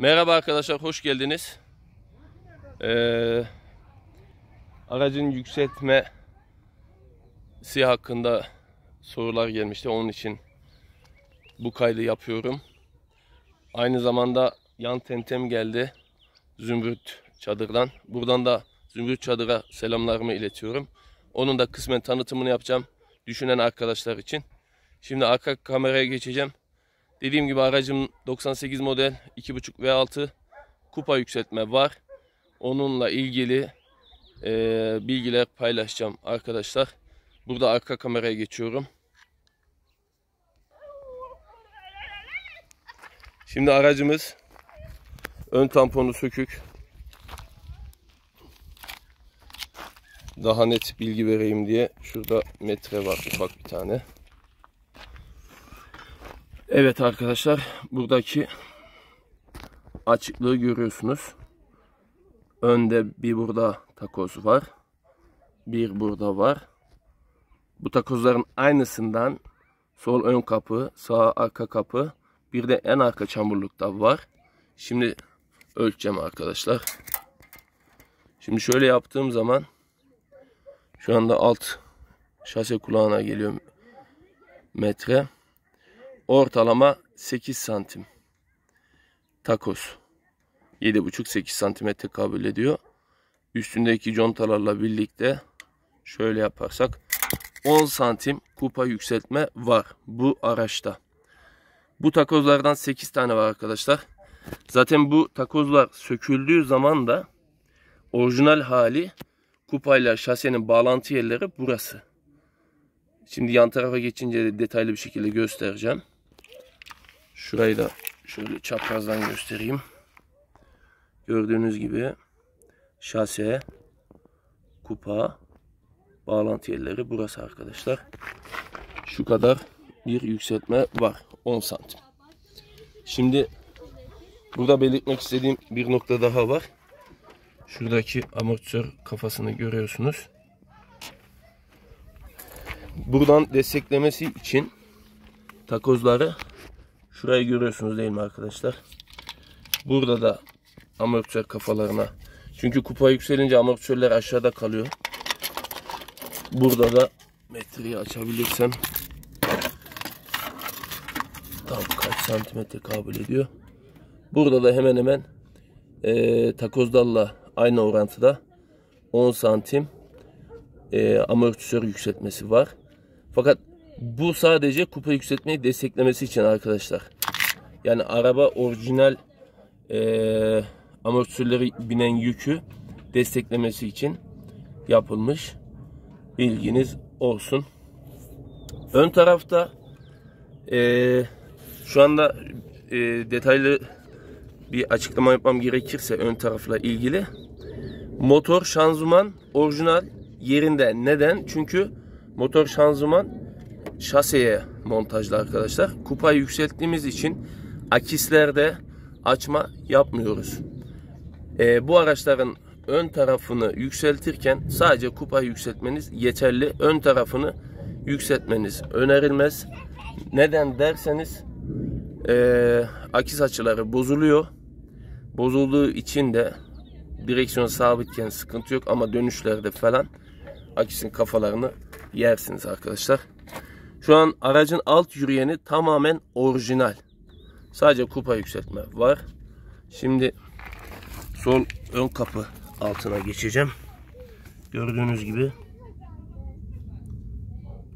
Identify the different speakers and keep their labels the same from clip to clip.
Speaker 1: Merhaba arkadaşlar, hoş geldiniz. Ee, aracın yükseltmesi hakkında sorular gelmişti. Onun için bu kaydı yapıyorum. Aynı zamanda yan tentem geldi. Zümrüt Çadır'dan. Buradan da Zümrüt Çadır'a selamlarımı iletiyorum. Onun da kısmen tanıtımını yapacağım. Düşünen arkadaşlar için. Şimdi arka kameraya geçeceğim. Dediğim gibi aracım 98 model 2.5 V6 kupa yükseltme var. Onunla ilgili e, bilgiler paylaşacağım arkadaşlar. Burada arka kameraya geçiyorum. Şimdi aracımız ön tamponu sökük. Daha net bilgi vereyim diye şurada metre var ufak bir tane. Evet arkadaşlar buradaki açıklığı görüyorsunuz. Önde bir burada takoz var. Bir burada var. Bu takozların aynısından sol ön kapı, sağ arka kapı, bir de en arka çamurlukta var. Şimdi ölçeceğim arkadaşlar. Şimdi şöyle yaptığım zaman şu anda alt şase kulağına geliyor metre. Ortalama 8 santim. Takoz. 7,5-8 santimetre kabul ediyor. Üstündeki contalarla birlikte şöyle yaparsak 10 santim kupa yükseltme var bu araçta. Bu takozlardan 8 tane var arkadaşlar. Zaten bu takozlar söküldüğü zaman da orijinal hali kupayla şasenin bağlantı yerleri burası. Şimdi yan tarafa geçince de detaylı bir şekilde göstereceğim. Şurayı da şöyle çaprazdan göstereyim. Gördüğünüz gibi şase, kupa, bağlantı yerleri burası arkadaşlar. Şu kadar bir yükseltme var. 10 santim. Şimdi burada belirtmek istediğim bir nokta daha var. Şuradaki amortisör kafasını görüyorsunuz. Buradan desteklemesi için takozları Şurayı görüyorsunuz değil mi arkadaşlar? Burada da amortisör kafalarına. Çünkü kupa yükselince amortisörler aşağıda kalıyor. Burada da metreyi açabilirsem tam kaç santimetre kabul ediyor. Burada da hemen hemen e, takoz dalla aynı orantıda 10 santim e, amortisör yükseltmesi var. Fakat bu sadece kupa yükseltmeyi desteklemesi için arkadaşlar. Yani araba orijinal e, amortisörleri binen yükü desteklemesi için yapılmış. Bilginiz olsun. Ön tarafta e, şu anda e, detaylı bir açıklama yapmam gerekirse ön tarafla ilgili motor şanzıman orijinal yerinde. Neden? Çünkü motor şanzıman şaseye montajlı arkadaşlar. Kupayı yükselttiğimiz için akislerde açma yapmıyoruz. Ee, bu araçların ön tarafını yükseltirken sadece kupayı yükseltmeniz yeterli. Ön tarafını yükseltmeniz önerilmez. Neden derseniz e, akis açıları bozuluyor. Bozulduğu için de direksiyon sabitken sıkıntı yok ama dönüşlerde falan akisin kafalarını yersiniz arkadaşlar. Şu an aracın alt yürüyeni tamamen orijinal. Sadece kupa yükseltme var. Şimdi sol ön kapı altına geçeceğim. Gördüğünüz gibi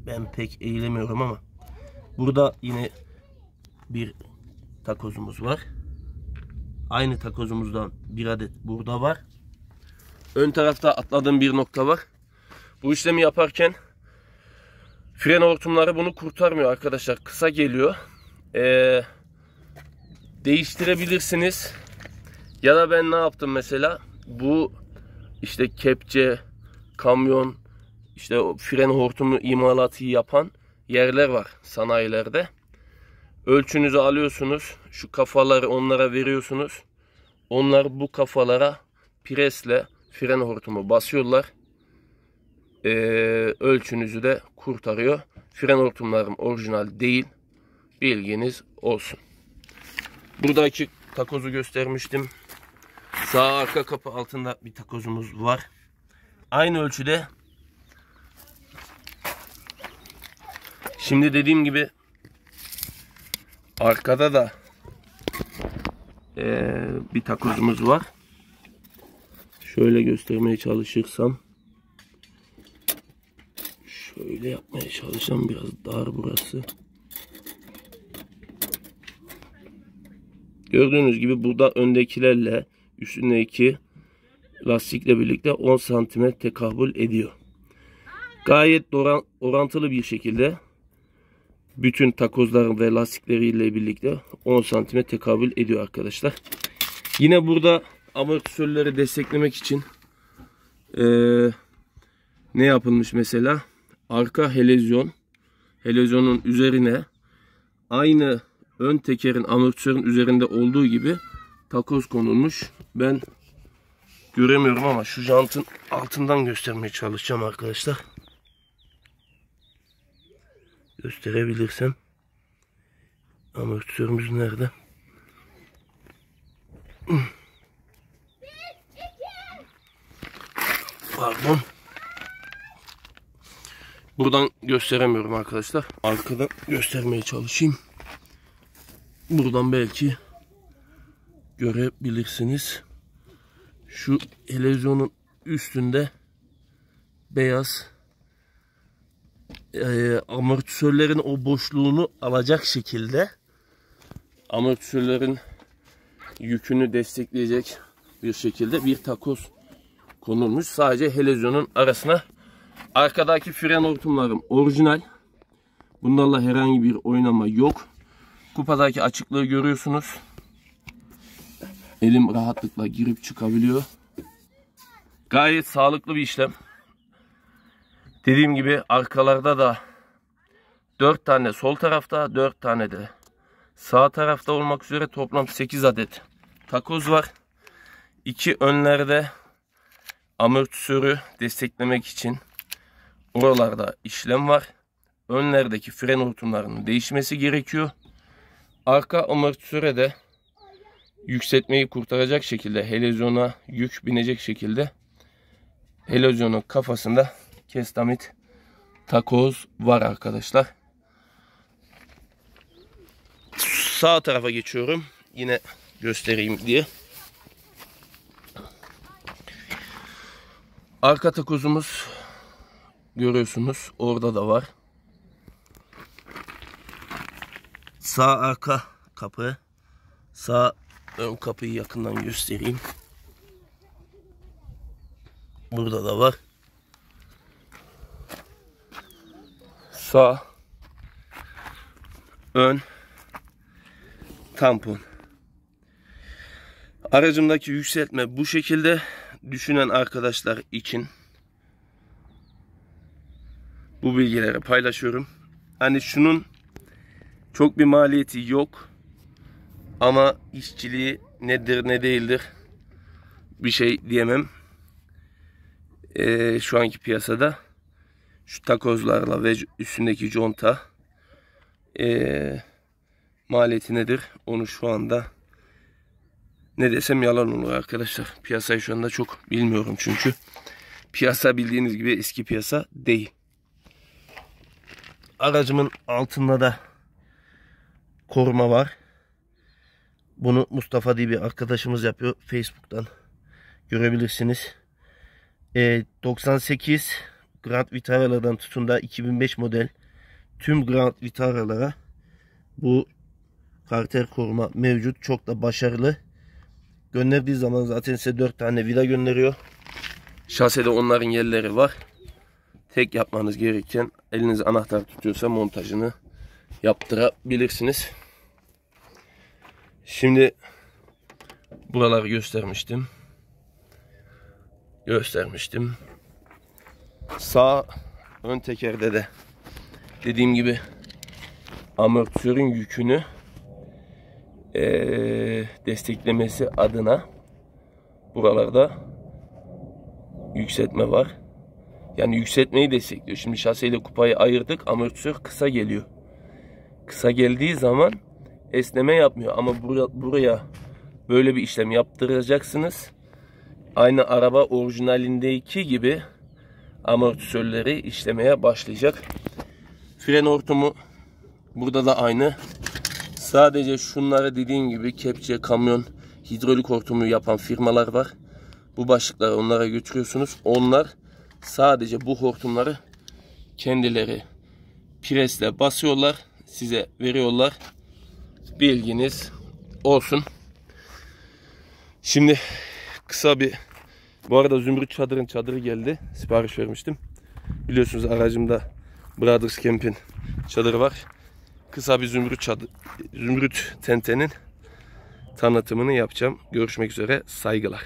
Speaker 1: ben pek eğilemiyorum ama burada yine bir takozumuz var. Aynı takozumuzdan bir adet burada var. Ön tarafta atladığım bir nokta var. Bu işlemi yaparken Fren hortumları bunu kurtarmıyor arkadaşlar. Kısa geliyor. Ee, değiştirebilirsiniz. Ya da ben ne yaptım mesela? Bu işte kepçe, kamyon, işte fren hortumu imalatı yapan yerler var sanayilerde. Ölçünüzü alıyorsunuz. Şu kafaları onlara veriyorsunuz. Onlar bu kafalara presle fren hortumu basıyorlar e, ölçünüzü de kurtarıyor. Fren hortumlarım orijinal değil. Bilginiz olsun. Buradaki takozu göstermiştim. Sağ arka kapı altında bir takozumuz var. Aynı ölçüde. Şimdi dediğim gibi arkada da ee, bir takozumuz var. Şöyle göstermeye çalışırsam şöyle yapmaya çalışsam biraz dar burası. Gördüğünüz gibi burada öndekilerle üstündeki lastikle birlikte 10 santimetre tekabül ediyor. Gayet orantılı bir şekilde bütün takozların ve lastikleriyle birlikte 10 santimetre tekabül ediyor arkadaşlar. Yine burada amortisörleri desteklemek için ee, ne yapılmış mesela? Arka helezyon helezyonun üzerine aynı ön tekerin amortisörün üzerinde olduğu gibi takoz konulmuş. Ben göremiyorum ama şu jantın altından göstermeye çalışacağım arkadaşlar. Gösterebilirsem. Amortisörümüz nerede? Pardon. Buradan gösteremiyorum arkadaşlar. Arkadan göstermeye çalışayım. Buradan belki görebilirsiniz. Şu televizyonun üstünde beyaz e, amortisörlerin o boşluğunu alacak şekilde amortisörlerin yükünü destekleyecek bir şekilde bir takoz konulmuş. Sadece helezyonun arasına arkadaki fren hortumlarım orijinal. Bunlarla herhangi bir oynama yok. Kupadaki açıklığı görüyorsunuz. Elim rahatlıkla girip çıkabiliyor. Gayet sağlıklı bir işlem. Dediğim gibi arkalarda da 4 tane sol tarafta 4 tane de sağ tarafta olmak üzere toplam 8 adet takoz var. 2 önlerde amortisörü desteklemek için oralarda işlem var. Önlerdeki fren hortumlarının değişmesi gerekiyor. Arka amortisöre de yükseltmeyi kurtaracak şekilde helezyona yük binecek şekilde helezyonun kafasında kestamit takoz var arkadaşlar. Sağ tarafa geçiyorum. Yine göstereyim diye. Arka takozumuz görüyorsunuz. Orada da var. Sağ arka kapı. Sağ ön kapıyı yakından göstereyim. Burada da var. Sağ ön tampon. Aracımdaki yükseltme bu şekilde düşünen arkadaşlar için bu bilgileri paylaşıyorum. Hani şunun çok bir maliyeti yok. Ama işçiliği nedir ne değildir bir şey diyemem. Ee, şu anki piyasada şu takozlarla ve üstündeki conta ee, maliyeti nedir onu şu anda ne desem yalan olur arkadaşlar. Piyasayı şu anda çok bilmiyorum çünkü piyasa bildiğiniz gibi eski piyasa değil. Aracımın altında da koruma var. Bunu Mustafa diye bir arkadaşımız yapıyor. Facebook'tan görebilirsiniz. E, 98 Grand Vitara'lardan tutun da 2005 model tüm Grand Vitara'lara bu karter koruma mevcut. Çok da başarılı. Gönderdiği zaman zaten size 4 tane vida gönderiyor. Şasede onların yerleri var. Tek yapmanız gereken eliniz anahtar tutuyorsa montajını yaptırabilirsiniz. Şimdi buraları göstermiştim. Göstermiştim. Sağ ön tekerde de dediğim gibi amortisörün yükünü ee, desteklemesi adına buralarda yükseltme var. Yani yükseltmeyi destekliyor. Şimdi şaseyle kupayı ayırdık. Amortisör kısa geliyor. Kısa geldiği zaman esneme yapmıyor. Ama buraya, buraya böyle bir işlem yaptıracaksınız. Aynı araba orijinalindeki gibi amortisörleri işlemeye başlayacak. Fren hortumu burada da aynı. Sadece şunları dediğim gibi kepçe, kamyon, hidrolik hortumu yapan firmalar var. Bu başlıkları onlara götürüyorsunuz. Onlar sadece bu hortumları kendileri presle basıyorlar. Size veriyorlar. Bilginiz olsun. Şimdi kısa bir bu arada Zümrüt Çadır'ın çadırı geldi. Sipariş vermiştim. Biliyorsunuz aracımda Brothers Camp'in çadırı var. Kısa bir Zümrüt çadır, Zümrüt tentenin tanıtımını yapacağım. Görüşmek üzere. Saygılar.